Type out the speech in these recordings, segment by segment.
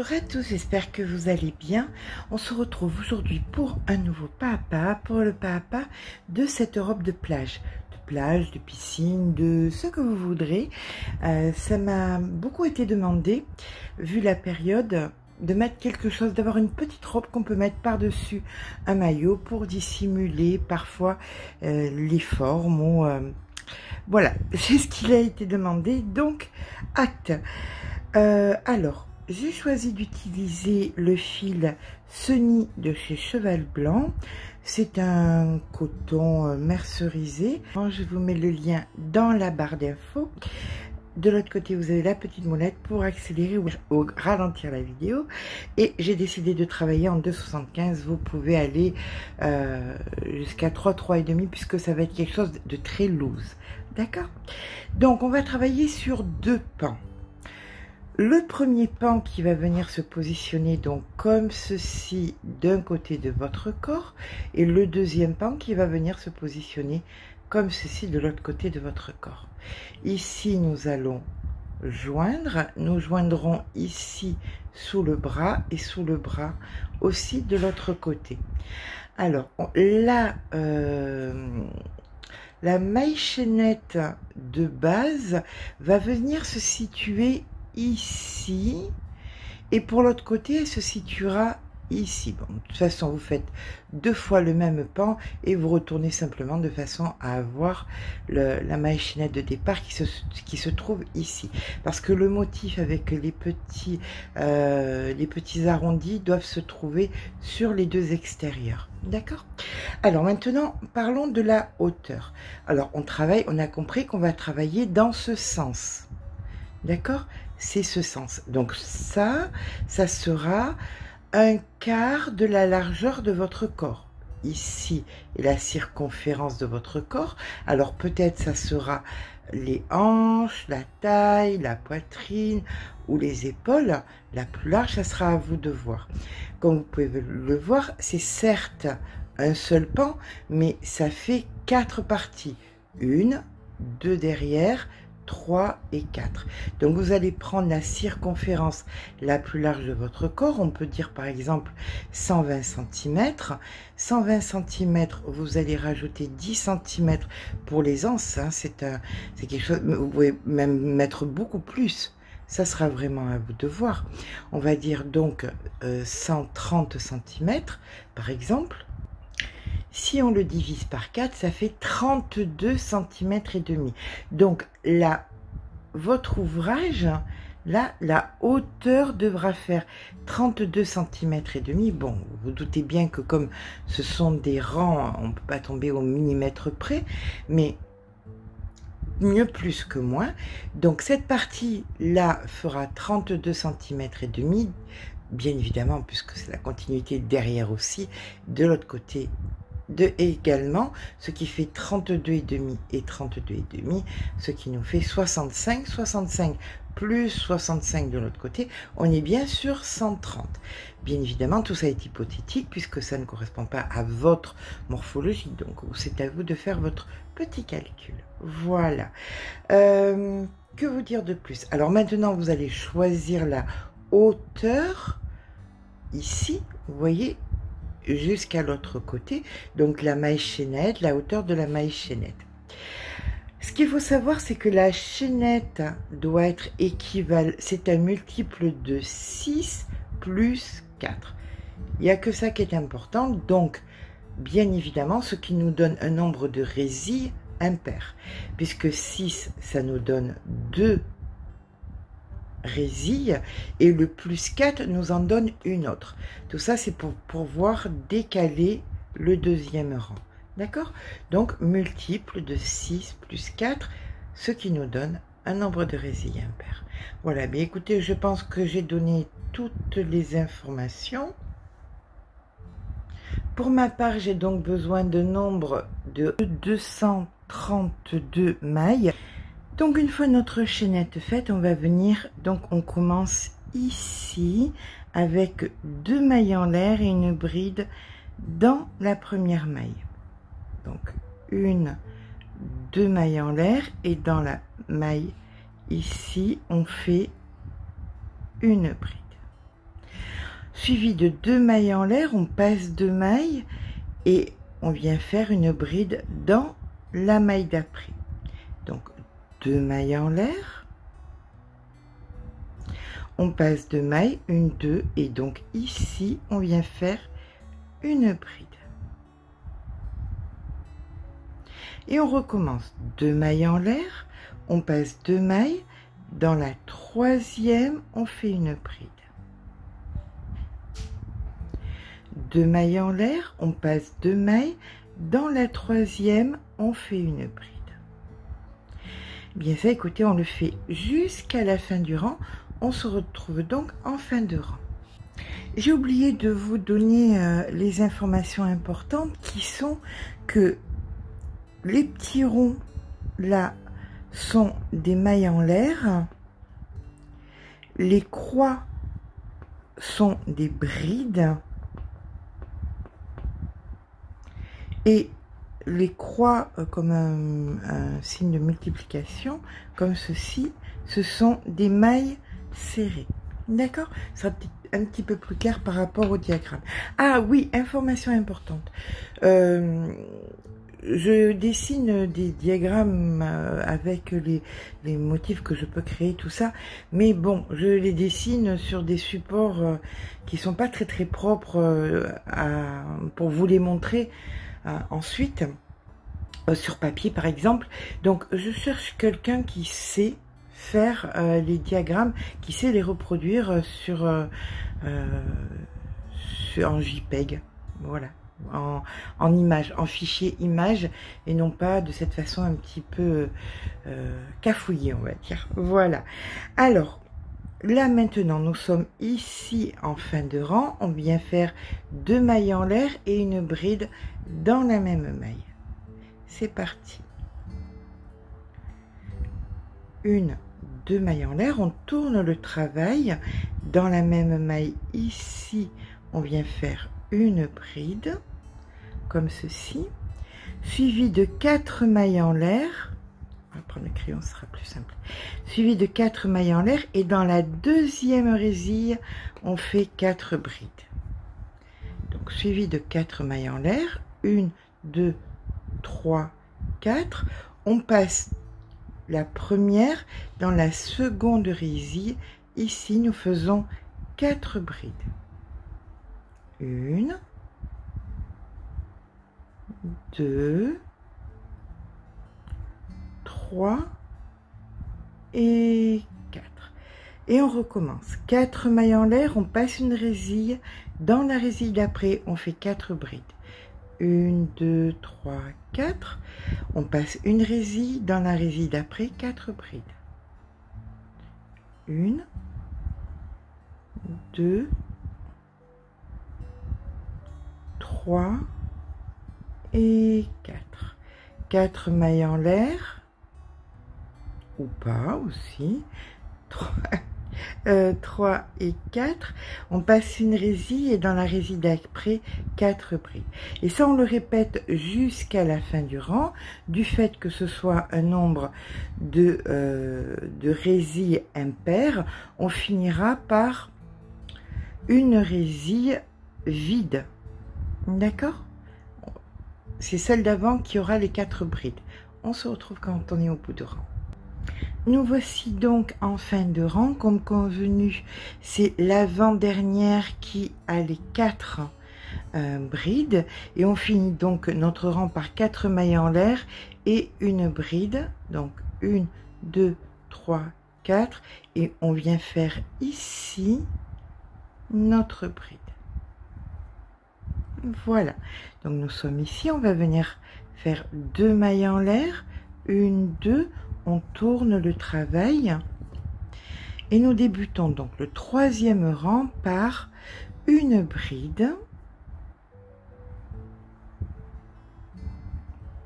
Bonjour à tous, j'espère que vous allez bien. On se retrouve aujourd'hui pour un nouveau papa, pour le papa de cette robe de plage. De plage, de piscine, de ce que vous voudrez. Euh, ça m'a beaucoup été demandé, vu la période, de mettre quelque chose, d'avoir une petite robe qu'on peut mettre par-dessus un maillot pour dissimuler parfois euh, les formes ou... Euh, voilà, c'est ce qu'il a été demandé, donc acte. alors, j'ai choisi d'utiliser le fil Sony de chez Cheval Blanc. C'est un coton euh, mercerisé. Je vous mets le lien dans la barre d'infos. De l'autre côté, vous avez la petite molette pour accélérer ou, ralentir la vidéo. Et j'ai décidé de travailler en 2,75. Vous pouvez aller euh, jusqu'à 3, 3,5 puisque ça va être quelque chose de très loose. D'accord? Donc, on va travailler sur deux pans le premier pan qui va venir se positionner donc comme ceci d'un côté de votre corps et le deuxième pan qui va venir se positionner comme ceci de l'autre côté de votre corps. Ici, nous allons joindre, nous joindrons ici sous le bras et sous le bras aussi de l'autre côté. Alors là, euh, la maille chaînette de base va venir se situer ici. Et pour l'autre côté, elle se situera ici. Bon, de toute façon, vous faites deux fois le même pan et vous retournez simplement de façon à avoir la maille chaînette de départ qui se, qui se trouve ici. Parce que le motif avec les petits, euh, les petits arrondis doivent se trouver sur les deux extérieurs. D'accord? Alors maintenant, parlons de la hauteur. Alors, on travaille, on a compris qu'on va travailler dans ce sens. D'accord? C'est ce sens. Donc ça, ça sera un quart de la largeur de votre corps. Ici est la circonférence de votre corps. Alors peut-être ça sera les hanches, la taille, la poitrine ou les épaules. La plus large, ça sera à vous de voir. Comme vous pouvez le voir, c'est certes un seul pan, mais ça fait quatre parties. Une, deux derrière, 3 et 4. Donc vous allez prendre la circonférence la plus large de votre corps, on peut dire par exemple 120 cm. 120 cm, vous allez rajouter 10 cm pour les anses, hein. c'est quelque chose, vous pouvez même mettre beaucoup plus. Ça sera vraiment à vous de voir. On va dire donc 130 euh, cm par exemple. Si on le divise par 4, ça fait 32 cm et demi. Donc là, votre ouvrage, là, la hauteur devra faire 32 cm et demi. Bon, vous, doutez bien que comme ce sont des rangs, on ne peut pas tomber au millimètre près, mais mieux plus que moins. Donc cette partie-là fera 32 cm et demi, bien évidemment, puisque c'est la continuité derrière aussi. De l'autre côté, de également, ce qui fait 32,5 et 32,5, ce qui nous fait 65, 65 plus 65 de l'autre côté, on est bien sur 130. Bien évidemment, tout ça est hypothétique puisque ça ne correspond pas à votre morphologie, donc c'est à vous de faire votre petit calcul. Voilà. Euh, que vous dire de plus? Alors maintenant, vous allez choisir la hauteur ici, vous voyez, jusqu'à l'autre côté, donc la maille chaînette, la hauteur de la maille chaînette. Ce qu'il faut savoir, c'est que la chaînette doit être équivalente, c'est un multiple de 6 plus 4. Il n'y a que ça qui est important, donc bien évidemment, ce qui nous donne un nombre de résilles impair, puisque 6, ça nous donne 2 résille et le plus 4 nous en donne une autre. Tout ça, c'est pour pouvoir décaler le deuxième rang. D'accord? Donc, multiple de 6 plus 4, ce qui nous donne un nombre de résilles impair. Voilà, bien écoutez, je pense que j'ai donné toutes les informations. Pour ma part, j'ai donc besoin de nombre de 232 mailles. Donc une fois notre chaînette faite, on va venir, donc on commence ici avec deux mailles en l'air et une bride dans la première maille. Donc une, deux mailles en l'air et dans la maille ici, on fait une bride. suivi de deux mailles en l'air, on passe deux mailles et on vient faire une bride dans la maille d'après. Donc deux mailles en l'air, on passe deux mailles, une, deux, et donc ici on vient faire une bride. Et on recommence deux mailles en l'air, on passe deux mailles, dans la troisième on fait une bride. deux mailles en l'air, on passe deux mailles, dans la troisième, on fait une bride. Bien ça, écoutez, on le fait jusqu'à la fin du rang. On se retrouve donc en fin de rang. J'ai oublié de vous donner euh, les informations importantes qui sont que les petits ronds là sont des mailles en l'air. Les croix sont des brides. Et les croix euh, comme un, signe de multiplication, comme ceci, ce sont des mailles serrées. D'accord? Ça sera un petit peu plus clair par rapport au diagramme. Ah oui, information importante. Euh, je dessine des diagrammes euh, avec les, motifs que je peux créer, tout ça. Mais bon, je les dessine sur des supports qui sont pas très très propres pour vous les montrer. Euh, ensuite, euh, sur papier par exemple. Donc je cherche quelqu'un qui sait faire euh, les diagrammes, qui sait les reproduire sur, en JPEG. Voilà. En, en, image, en fichier image, et non pas de cette façon un petit peu cafouillée, on va dire. Voilà. Alors, là maintenant, nous sommes ici en fin de rang. On vient faire deux mailles en l'air et une bride dans la même maille. C'est parti. Une, deux mailles en l'air, on tourne le travail. Dans la même maille ici, on vient faire une bride, comme ceci, suivi de quatre mailles en l'air. On va prendre le crayon, ce sera plus simple. Suivi de quatre mailles en l'air et dans la deuxième résille, on fait quatre brides. Donc suivi de quatre mailles en l'air, 1, 2, 3, 4. On passe la première dans la seconde résille. Ici, nous faisons 4 brides. 1, 2, 3 et 4. Et on recommence. 4 mailles en l'air, on passe une résille. Dans la résille d'après, on fait 4 brides. 1, 2, 3, 4. On passe une résille, dans la résille d'après, 4 brides. 1, 2, 3 et 4. 4 mailles en l'air, pas aussi. 3, 3 euh, et 4, on passe une résille et dans la résille d'après 4 brides. Et ça, on le répète jusqu'à la fin du rang, du fait que ce soit un nombre de, euh, de résilles impaires, on finira par une résille vide. D'accord? C'est celle d'avant qui aura les 4 brides. On se retrouve quand on est au bout de rang. Nous voici donc en fin de rang, comme convenu, c'est l'avant-dernière qui a les quatre euh, brides. Et on finit donc notre rang par quatre mailles en l'air et une bride, donc une, deux, trois, quatre. Et on vient faire ici notre bride. Voilà, donc nous sommes ici, on va venir faire deux mailles en l'air, une, deux, on tourne le travail et nous débutons donc le troisième rang par une bride,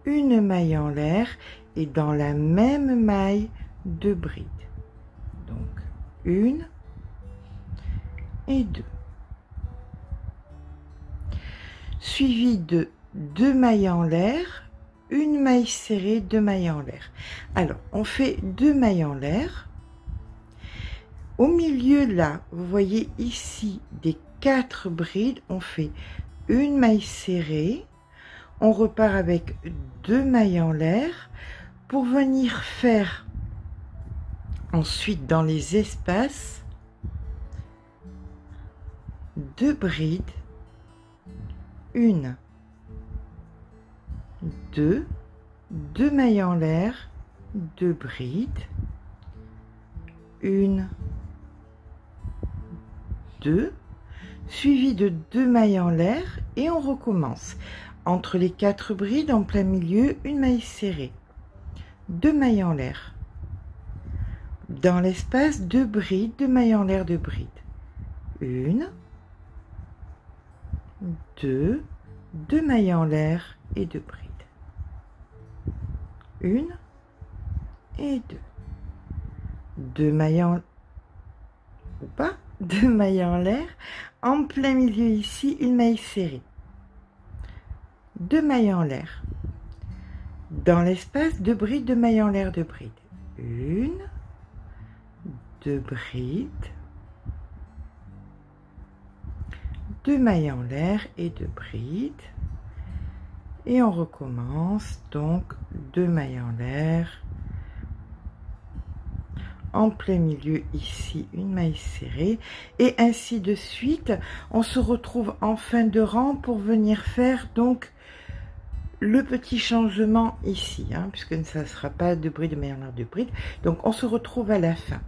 une maille en l'air et dans la même maille deux brides. Donc une et deux. Suivi de deux mailles en l'air une maille serrée, deux mailles en l'air. Alors, on fait deux mailles en l'air. Au milieu, là, vous voyez ici des quatre brides, on fait une maille serrée, on repart avec deux mailles en l'air pour venir faire ensuite dans les espaces deux brides, une, deux, deux mailles en l'air, deux brides, une, deux, suivi de deux mailles en l'air et on recommence. Entre les quatre brides, en plein milieu, une maille serrée, deux mailles en l'air. Dans l'espace, deux brides, deux mailles en l'air, deux brides. Une, deux, deux mailles en l'air et deux brides. Une et deux. Deux mailles en ou pas, deux mailles en l'air. En plein milieu ici, une maille serrée. Deux mailles en l'air. Dans l'espace, deux brides, deux mailles en l'air, deux brides. Une, deux brides, deux mailles en l'air et deux brides. Et on recommence donc deux mailles en l'air. En plein milieu ici, une maille serrée. Et ainsi de suite. On se retrouve en fin de rang pour venir faire donc le petit changement ici, hein, puisque ça ne sera pas de bride, mais en de bride. Donc, on se retrouve à la fin.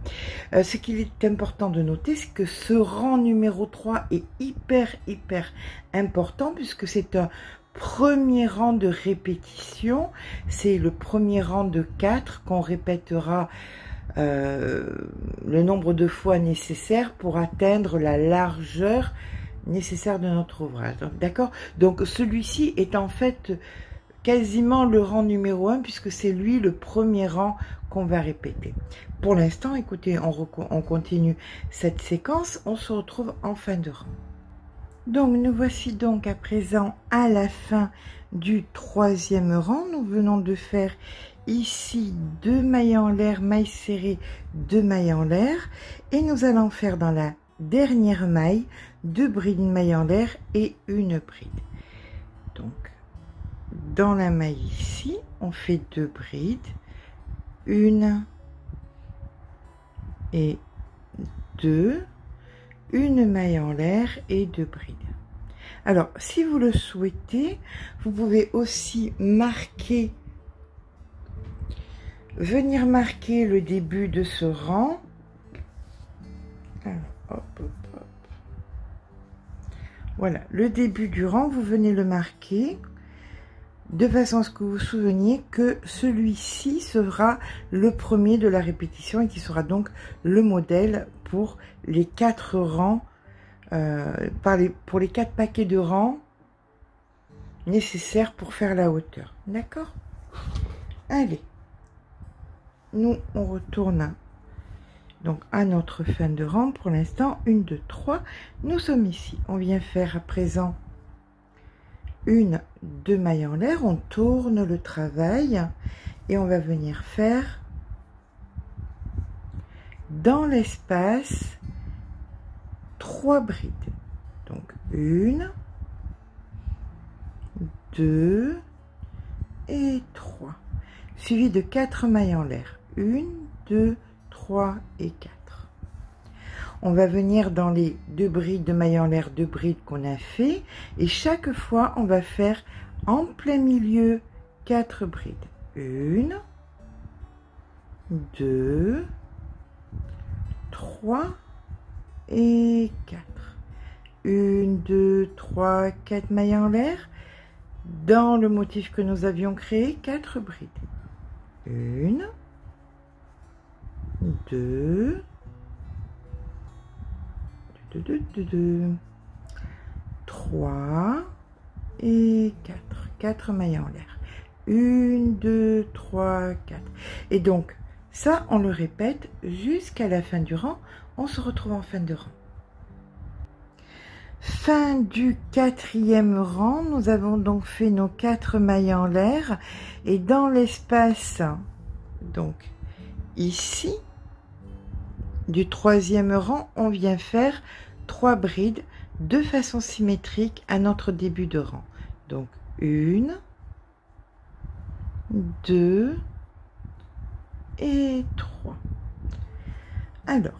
Euh, ce qu'il est important de noter, c'est que ce rang numéro 3 est hyper, hyper important, puisque c'est un premier rang de répétition. C'est le premier rang de 4 qu'on répétera euh, le nombre de fois nécessaire pour atteindre la largeur nécessaire de notre ouvrage. D'accord? Donc celui-ci est en fait quasiment le rang numéro 1 puisque c'est lui le premier rang qu'on va répéter. Pour l'instant, écoutez, on, on, continue cette séquence, on se retrouve en fin de rang. Donc nous voici donc à présent à la fin du troisième rang. Nous venons de faire ici deux mailles en l'air, mailles serrées, deux mailles en l'air et nous allons faire dans la dernière maille deux brides mailles en l'air et une bride. Donc dans la maille ici, on fait deux brides, une et deux, une maille en l'air et deux brides. Alors, si vous le souhaitez, vous pouvez aussi marquer, venir marquer le début de ce rang. Voilà, le début du rang, vous venez le marquer de façon à ce que vous vous souveniez que celui-ci sera le premier de la répétition et qui sera donc le modèle pour les quatre rangs, euh, pour les quatre paquets de rangs nécessaires pour faire la hauteur. D'accord? Allez, nous on retourne donc à notre fin de rang pour l'instant. Une, deux, trois. Nous sommes ici. On vient faire à présent une, deux mailles en l'air, on tourne le travail et on va venir faire dans l'espace trois brides. Donc une, deux et trois. Suivi de quatre mailles en l'air. Une, deux, trois et quatre on va venir dans les deux brides de mailles en l'air, deux brides qu'on a fait, et chaque fois, on va faire en plein milieu quatre brides. Une, deux, trois et quatre. Une, deux, trois, quatre mailles en l'air. Dans le motif que nous avions créé, quatre brides. Une, deux, 3 et 4. 4 mailles en l'air. 1, 2, 3, 4. Et donc, ça, on le répète jusqu'à la fin du rang. On se retrouve en fin de rang. Fin du quatrième rang, nous avons donc fait nos quatre mailles en l'air et dans l'espace, donc ici, du troisième rang, on vient faire trois brides de façon symétrique à notre début de rang. Donc une, deux et trois. Alors,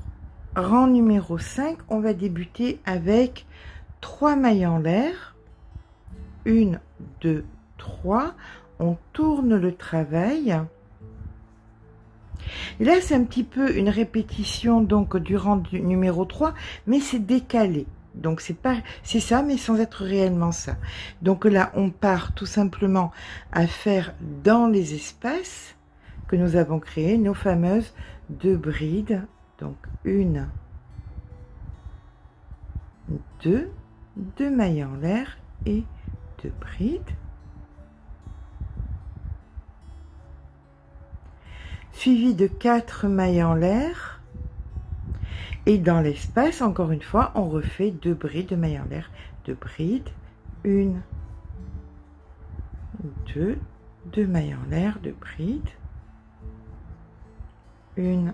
rang numéro 5, on va débuter avec trois mailles en l'air. Une, deux, trois. On tourne le travail. Là, c'est un petit peu une répétition donc du rang numéro 3, mais c'est décalé. Donc c'est pas c'est ça mais sans être réellement ça. Donc là on part tout simplement à faire dans les espaces que nous avons créés nos fameuses deux brides. Donc une, deux, deux mailles en l'air et deux brides. Suivi de quatre mailles en l'air. Et dans l'espace, encore une fois, on refait deux brides de mailles en l'air. Deux brides, une, deux, deux mailles en l'air, deux brides, une,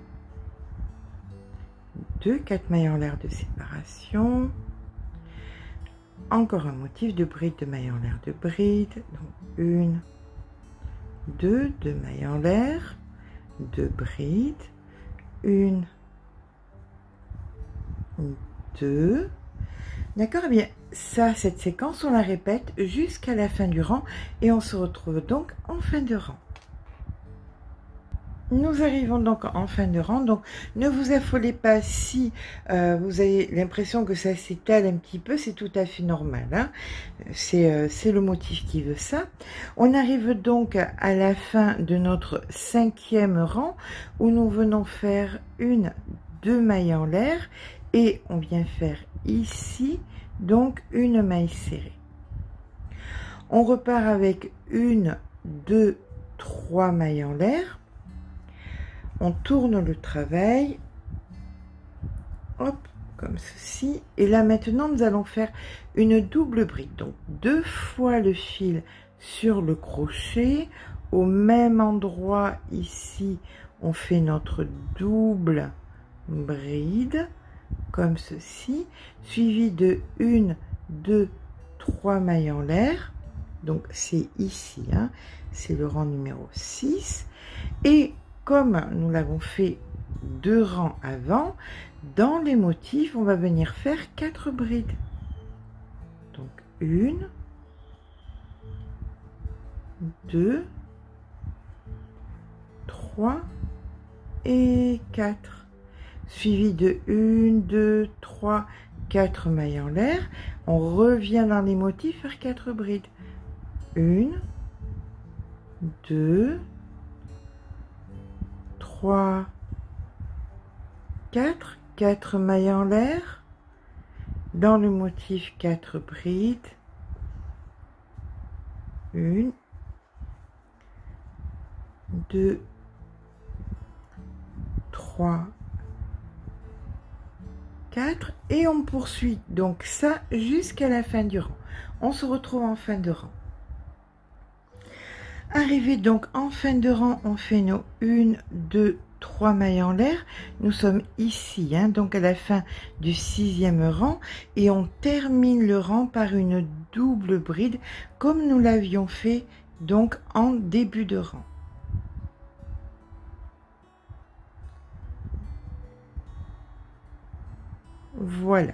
deux, quatre mailles en l'air de séparation, encore un motif de bride de mailles en l'air de bride, donc une, deux, deux mailles en l'air, deux brides, une, 2. D'accord Eh bien, ça, cette séquence, on la répète jusqu'à la fin du rang et on se retrouve donc en fin de rang. Nous arrivons donc en fin de rang, donc ne vous affolez pas si euh, vous avez l'impression que ça s'étale un petit peu, c'est tout à fait normal. Hein c'est le motif qui veut ça. On arrive donc à la fin de notre cinquième rang où nous venons faire une, deux mailles en l'air et on vient faire ici donc une maille serrée. On repart avec une, deux, trois mailles en l'air. On tourne le travail. Comme ceci. Et là maintenant, nous allons faire une double bride. Donc deux fois le fil sur le crochet. Au même endroit ici, on fait notre double bride comme ceci, suivi de une, deux, trois mailles en l'air. Donc c'est ici, hein, c'est le rang numéro 6. Et comme nous l'avons fait deux rangs avant, dans les motifs, on va venir faire quatre brides. Donc une, deux, trois et quatre suivi de 1, 2, 3, 4 mailles en l'air. On revient dans les motifs faire 4 brides. 1, 2, 3, 4, 4 mailles en l'air. Dans le motif 4 brides. 1, 2, 3, et on poursuit donc ça jusqu'à la fin du rang. On se retrouve en fin de rang. Arrivé donc en fin de rang, on fait nos 1, 2, 3 mailles en l'air. Nous sommes ici, hein, donc à la fin du sixième rang, et on termine le rang par une double bride, comme nous l'avions fait donc en début de rang. Voilà.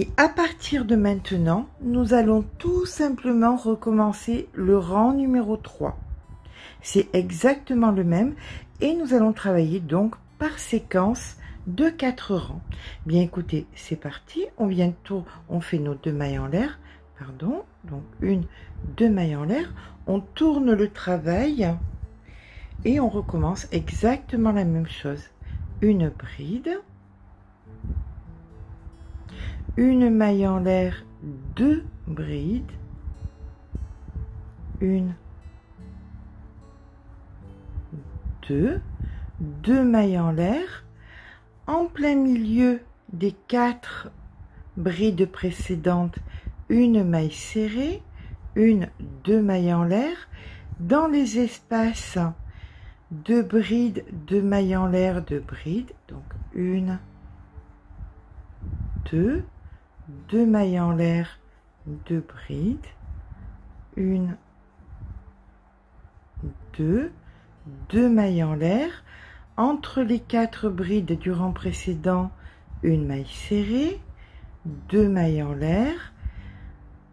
Et à partir de maintenant, nous allons tout simplement recommencer le rang numéro 3. C'est exactement le même et nous allons travailler donc par séquence de 4 rangs. Bien écoutez, c'est parti. On vient tout, on fait nos deux mailles en l'air. Pardon, donc une, deux mailles en l'air. On tourne le travail et on recommence exactement la même chose. Une bride une maille en l'air, deux brides, une, deux, deux mailles en l'air, en plein milieu des quatre brides précédentes, une maille serrée, une, deux mailles en l'air, dans les espaces, deux brides, deux mailles en l'air, deux brides, donc une, deux, deux mailles en l'air, deux brides, une, deux, deux mailles en l'air, entre les quatre brides du rang précédent, une maille serrée, deux mailles en l'air,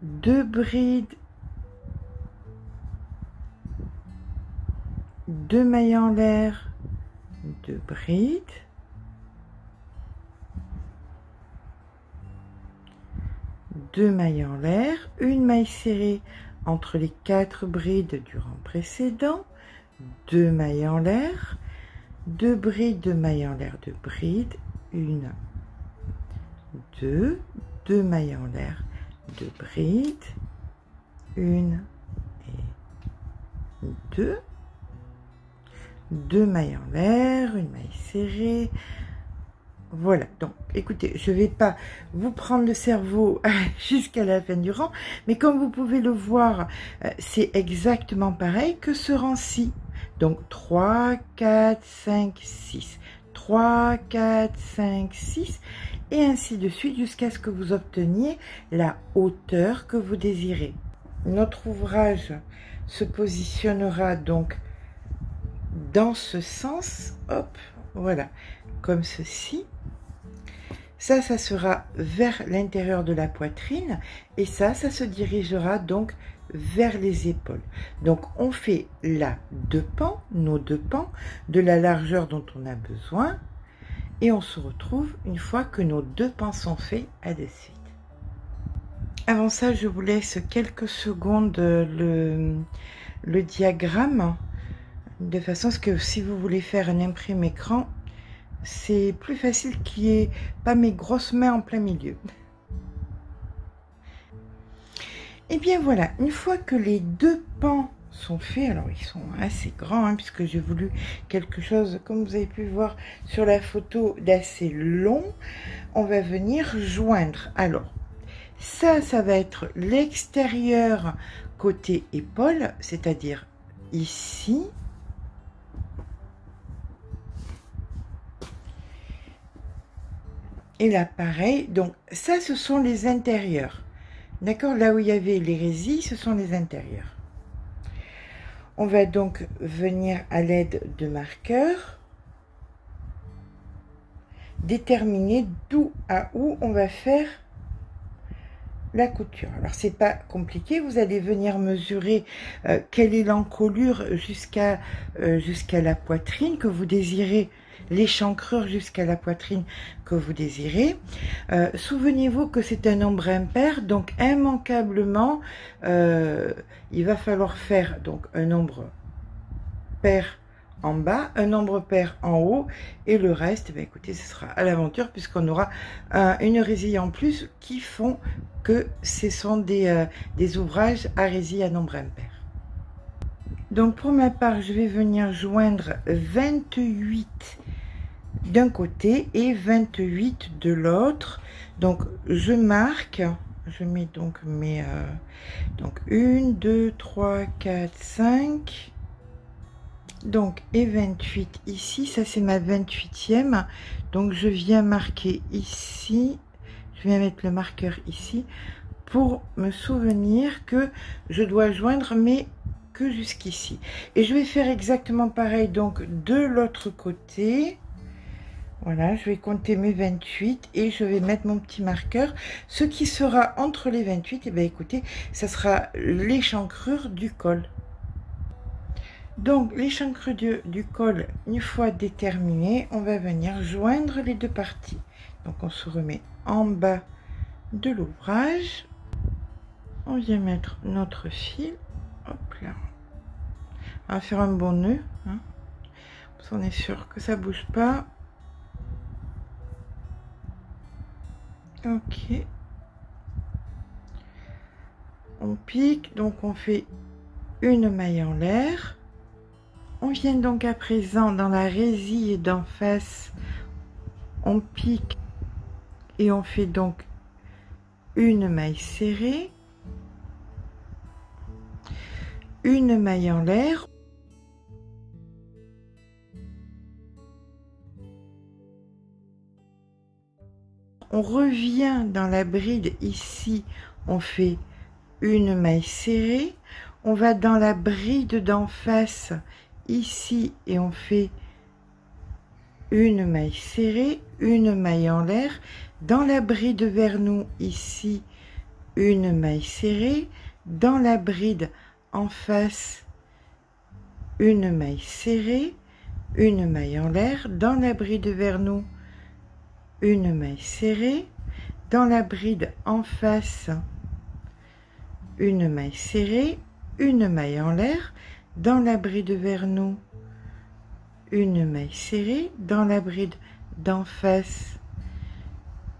deux brides, deux mailles en l'air, deux brides, deux mailles en l'air, une maille serrée entre les quatre brides du rang précédent, deux mailles en l'air, deux brides de mailles en l'air, deux brides, une, deux, deux mailles en l'air, deux brides, une et deux, deux mailles en l'air, une maille serrée, voilà, donc écoutez, je ne vais pas vous prendre le cerveau jusqu'à la fin du rang, mais comme vous pouvez le voir, euh, c'est exactement pareil que ce rang-ci. Donc 3, 4, 5, 6. 3, 4, 5, 6 et ainsi de suite jusqu'à ce que vous obteniez la hauteur que vous désirez. Notre ouvrage se positionnera donc dans ce sens, hop, voilà, comme ceci. Ça, ça sera vers l'intérieur de la poitrine et ça, ça se dirigera donc vers les épaules. Donc, on fait là deux pans, nos deux pans, de la largeur dont on a besoin et on se retrouve une fois que nos deux pans sont faits à de suite. Avant ça, je vous laisse quelques secondes le, le diagramme de façon à ce que si vous voulez faire un imprimé écran, c'est plus facile qu'il n'y ait pas mes grosses mains en plein milieu. Et eh bien voilà, une fois que les deux pans sont faits, alors ils sont assez grands, hein, puisque j'ai voulu quelque chose, comme vous avez pu voir sur la photo, d'assez long, on va venir joindre. Alors, ça, ça va être l'extérieur côté épaule, c'est-à-dire ici, Et là, pareil. Donc, ça, ce sont les intérieurs. D'accord? Là où il y avait l'hérésie, ce sont les intérieurs. On va donc venir à l'aide de marqueurs déterminer d'où à où on va faire la couture. Alors c'est pas compliqué, vous allez venir mesurer euh, quelle est l'encolure jusqu'à euh, jusqu'à la poitrine que vous désirez l'échancrure jusqu'à la poitrine que vous désirez. Euh, souvenez-vous que c'est un nombre impair, donc immanquablement, euh, il va falloir faire donc un nombre pair en bas, un nombre pair en haut, et le reste, ben écoutez, ce sera à l'aventure, puisqu'on aura une résille en plus qui font que ce sont des, euh, des ouvrages à résille à nombre impair. Donc pour ma part, je vais venir joindre 28 d'un côté et 28 de l'autre. Donc je marque, je mets donc mes... Euh, donc 1, 2, 3, 4, 5. Donc et 28 ici, ça c'est ma 28e. Donc je viens marquer ici, je viens mettre le marqueur ici pour me souvenir que je dois joindre mes jusqu'ici. Et je vais faire exactement pareil donc de l'autre côté. Voilà, je vais compter mes 28 et je vais mettre mon petit marqueur. Ce qui sera entre les 28, et eh bien écoutez, ça sera l'échancrure du col. Donc l'échancrure du, du col, une fois déterminé, on va venir joindre les deux parties. Donc on se remet en bas de l'ouvrage. On vient mettre notre fil. Hop là. On va faire un bon nœud. Hein. On est sûr que ça bouge pas. Ok. On pique, donc on fait une maille en l'air. On vient donc à présent dans la résille d'en face. On pique et on fait donc une maille serrée. Une maille en l'air. on revient dans la bride ici, on fait une maille serrée, on va dans la bride d'en face ici et on fait une maille serrée, une maille en l'air, dans la bride vers nous ici, une maille serrée, dans la bride en face, une maille serrée, une maille en l'air, dans la bride vers nous, une maille serrée, dans la bride en face, une maille serrée, une maille en l'air, dans la bride vers nous, une maille serrée, dans la bride d'en face,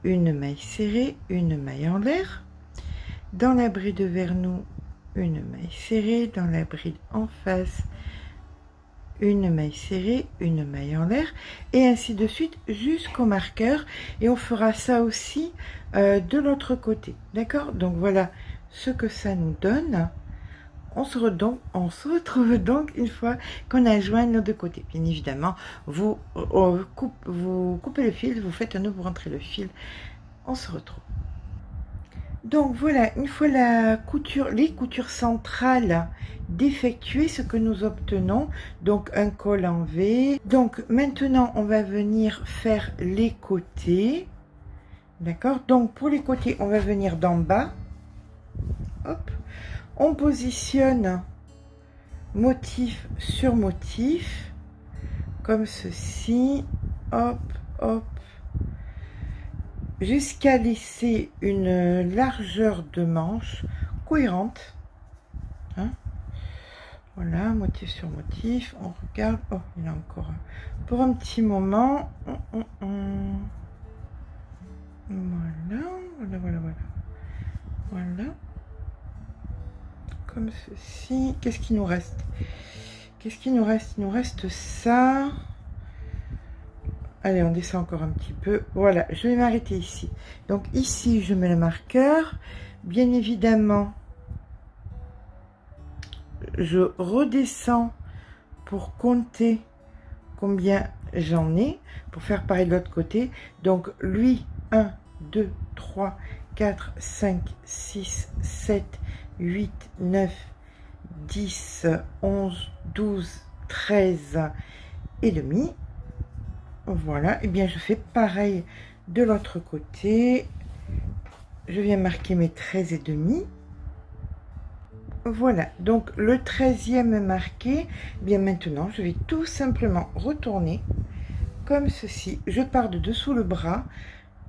une maille serrée, une maille en l'air, dans la bride vers nous, une maille serrée, dans la bride en face, une maille serrée, une maille en l'air, et ainsi de suite jusqu'au marqueur. Et on fera ça aussi euh, de l'autre côté. D'accord? Donc voilà ce que ça nous donne. On se, on se, retrouve donc une fois qu'on a joint nos deux côtés. Bien évidemment, vous, euh, vous coupez le fil, vous faites un nœud, vous rentrez le fil. On se retrouve. Donc voilà, une fois la couture, les coutures centrales d'effectuer ce que nous obtenons. Donc un col en V. Donc maintenant, on va venir faire les côtés. D'accord? Donc pour les côtés, on va venir d'en bas. Hop. On positionne motif sur motif. Comme ceci. Hop, hop. Jusqu'à laisser une largeur de manche cohérente. Hein voilà, motif sur motif. On regarde. Oh, il y a encore pour un petit moment. Voilà, voilà, voilà, voilà. Voilà. Comme ceci. Qu'est-ce qui nous reste? Qu'est-ce qui nous reste? Il nous reste ça. Allez, on descend encore un petit peu. Voilà, je vais m'arrêter ici. Donc ici, je mets le marqueur. Bien évidemment, je redescends pour compter combien j'en ai, pour faire pareil de l'autre côté. Donc, lui, 1, 2, 3, 4, 5, 6, 7, 8, 9, 10, 11, 12, 13 et demi. Voilà, et eh bien je fais pareil de l'autre côté. Je viens marquer mes 13 et demi. Voilà, donc le 13e marqué, bien maintenant, je vais tout simplement retourner comme ceci. Je pars de dessous le bras.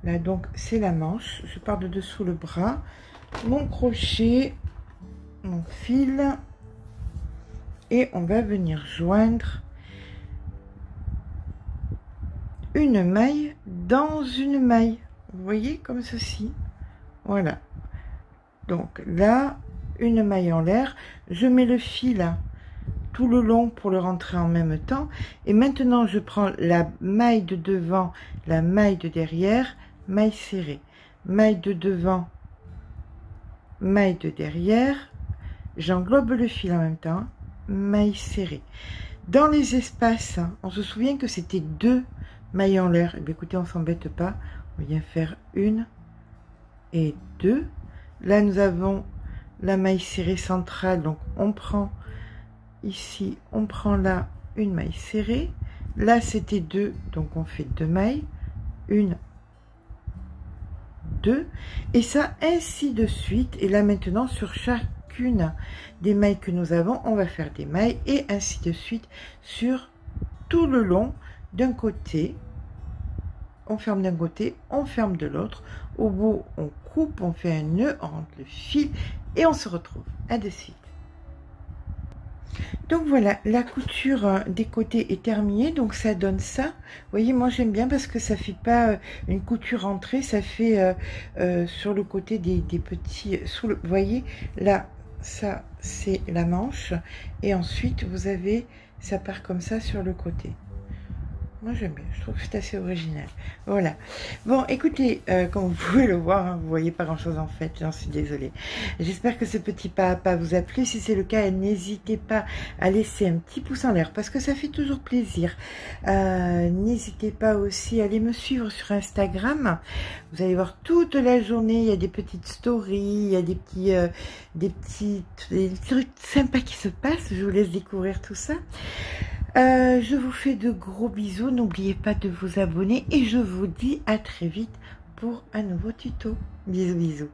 Là, donc, c'est la manche. Je pars de dessous le bras. Mon crochet, mon fil. Et on va venir joindre une maille dans une maille. Vous voyez, comme ceci. Voilà. Donc là, une maille en l'air. Je mets le fil tout le long pour le rentrer en même temps. Et maintenant, je prends la maille de devant, la maille de derrière, maille serrée. Maille de devant, maille de derrière. J'englobe le fil en même temps, maille serrée. Dans les espaces, on se souvient que c'était deux mailles en l'air. Eh écoutez, on s'embête pas. On vient faire une et deux. Là, nous avons la maille serrée centrale. Donc, on prend ici, on prend là une maille serrée. Là, c'était deux, donc on fait deux mailles. Une, deux. Et ça, ainsi de suite. Et là, maintenant, sur chacune des mailles que nous avons, on va faire des mailles. Et ainsi de suite sur tout le long d'un côté. On ferme d'un côté, on ferme de l'autre. Au bout, on coupe, on fait un nœud, on rentre le fil et on se retrouve. À de suite. Donc voilà, la couture euh, des côtés est terminée, donc ça donne ça. Vous voyez, moi j'aime bien parce que ça fait pas euh, une couture entrée, ça fait euh, sur le côté des, petits... Sous vous voyez, là, ça c'est la manche, et ensuite vous avez, ça part comme ça sur le côté. Moi j'aime bien, je trouve que c'est assez original. Voilà. Bon, écoutez, euh, comme vous pouvez le voir, hein, vous voyez pas grand chose en fait, j'en suis désolée. J'espère que ce petit pas à pas vous a plu. Si c'est le cas, n'hésitez pas à laisser un petit pouce en l'air parce que ça fait toujours plaisir. Euh, n'hésitez pas aussi à aller me suivre sur Instagram. Vous allez voir toute la journée, il y a des petites stories, il y a des petits, euh, des des trucs sympas qui se passent. Je vous laisse découvrir tout ça. Euh, je vous fais de gros bisous. N'oubliez pas de vous abonner. Et je vous dis à très vite pour un nouveau tuto. Bisous, bisous.